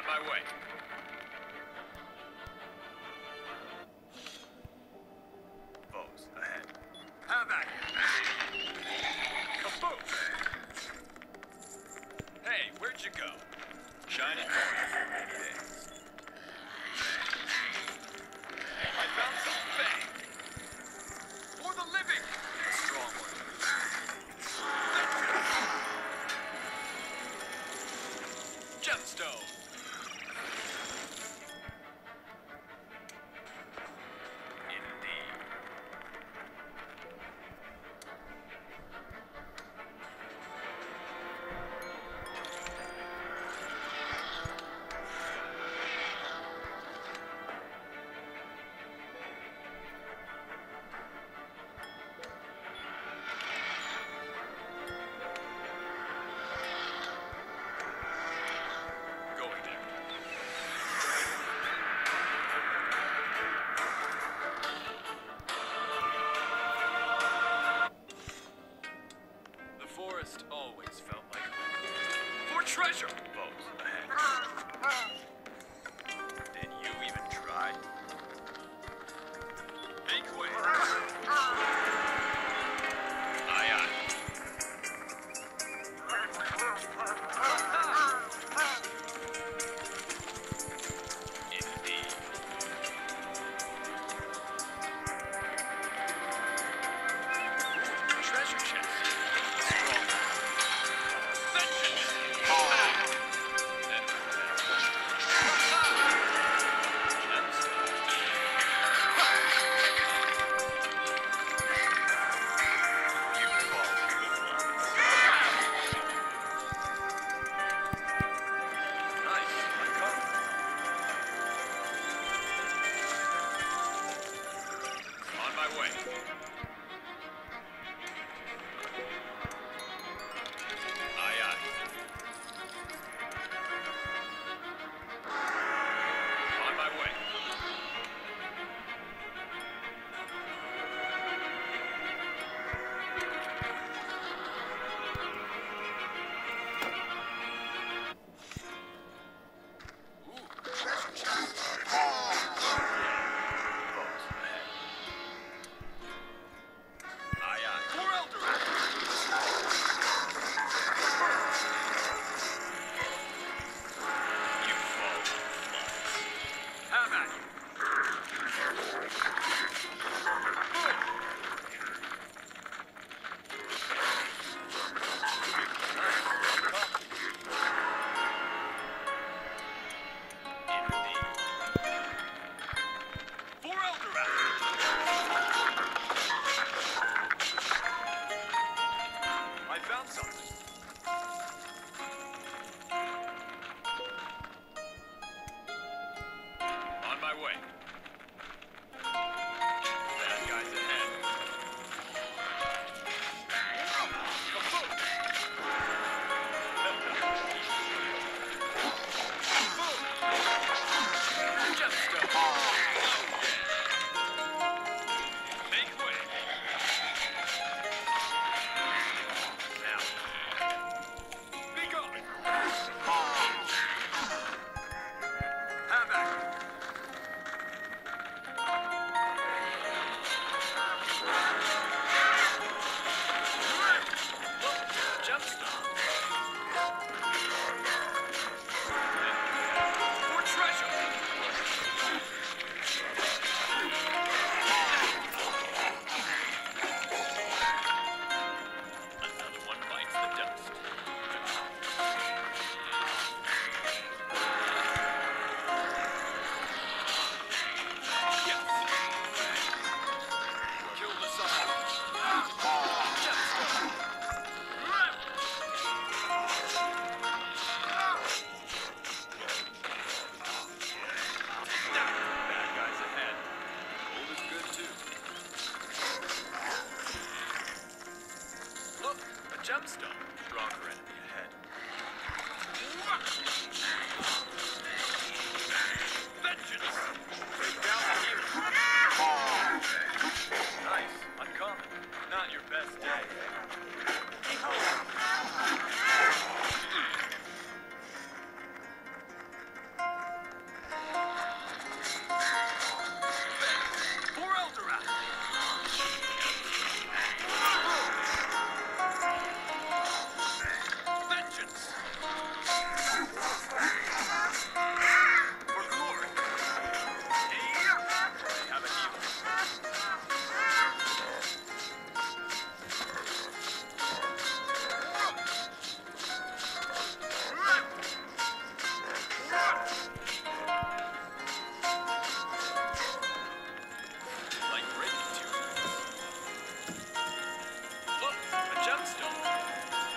On my way.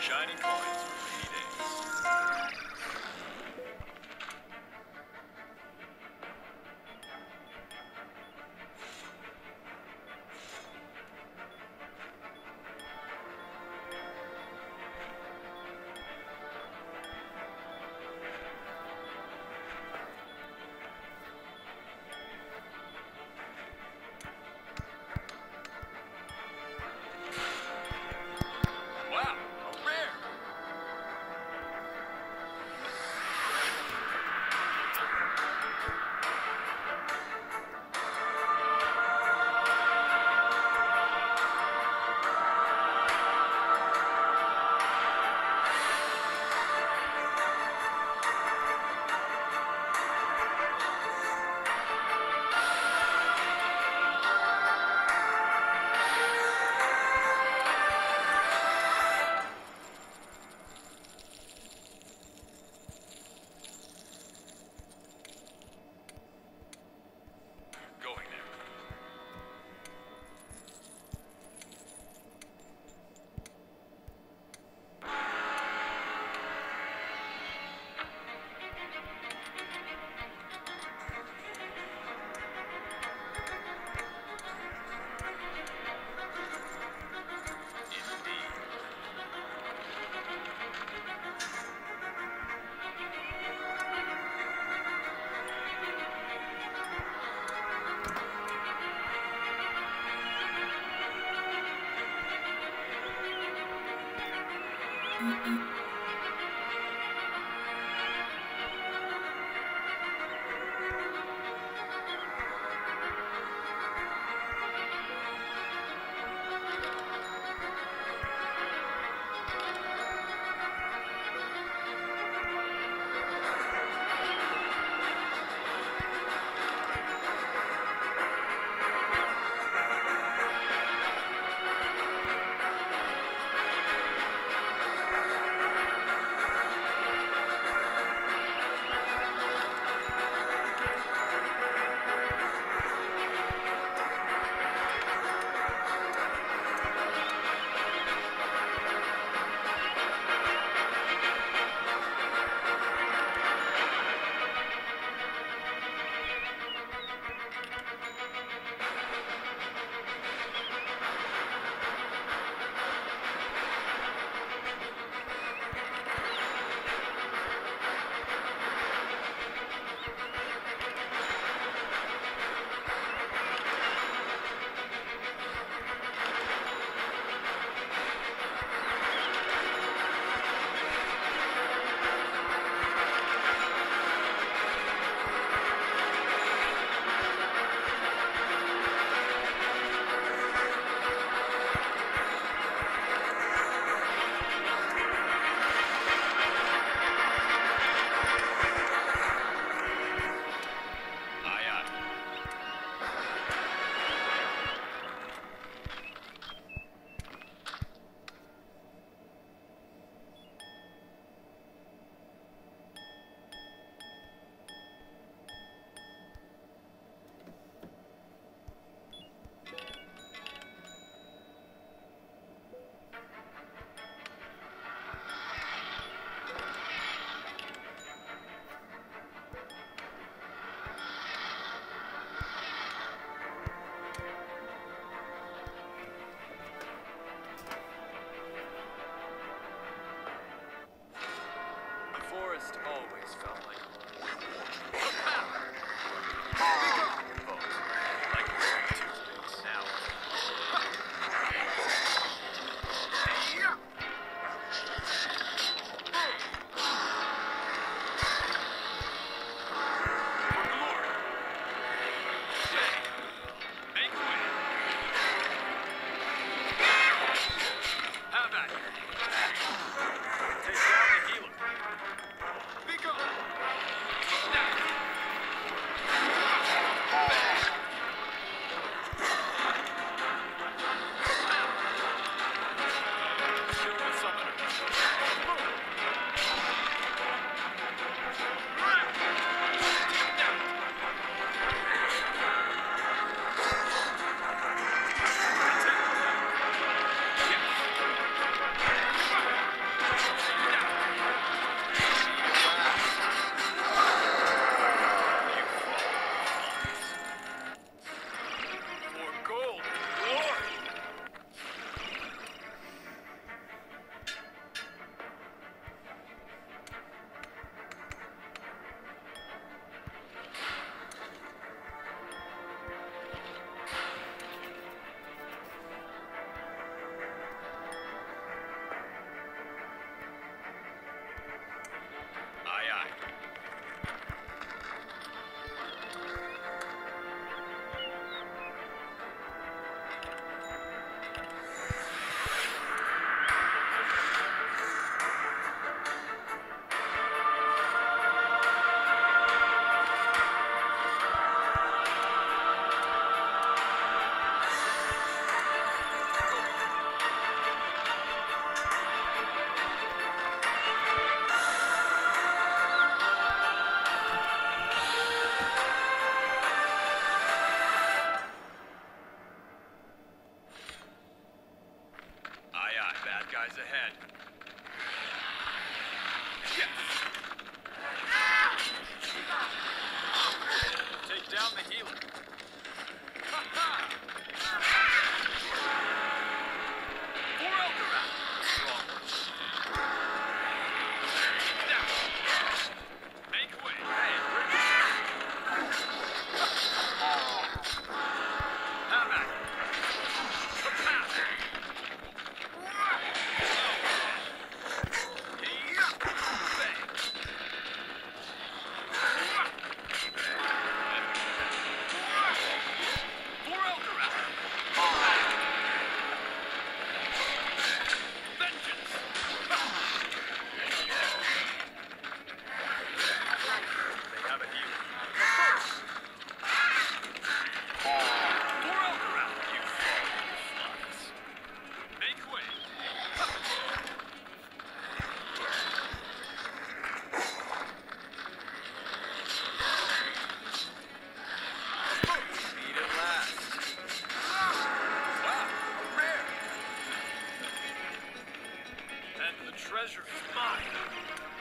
Shiny coins for rainy. Bad guys ahead. Yes! Take down the healer. And the treasure is mine.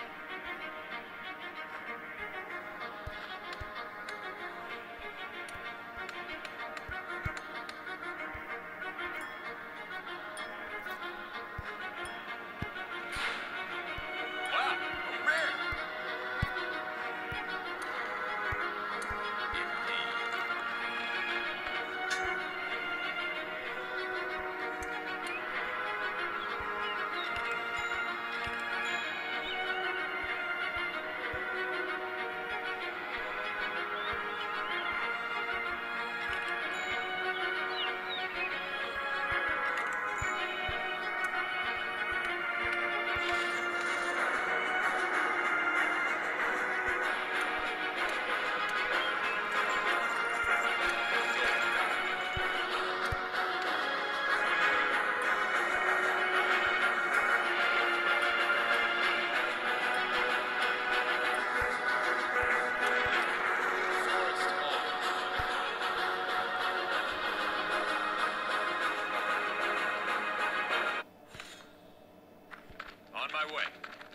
My way.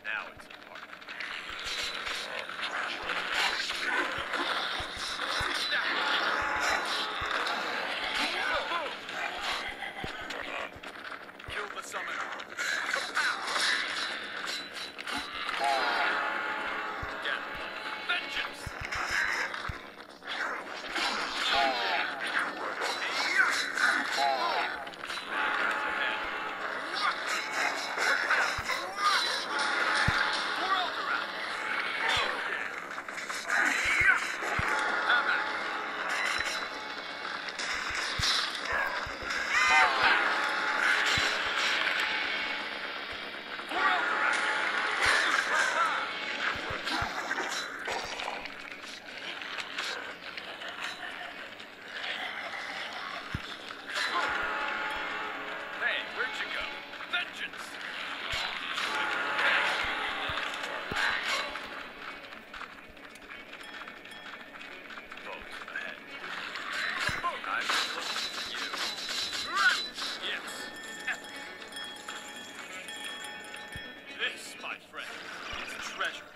Now it's a party. my friend. It's treasure.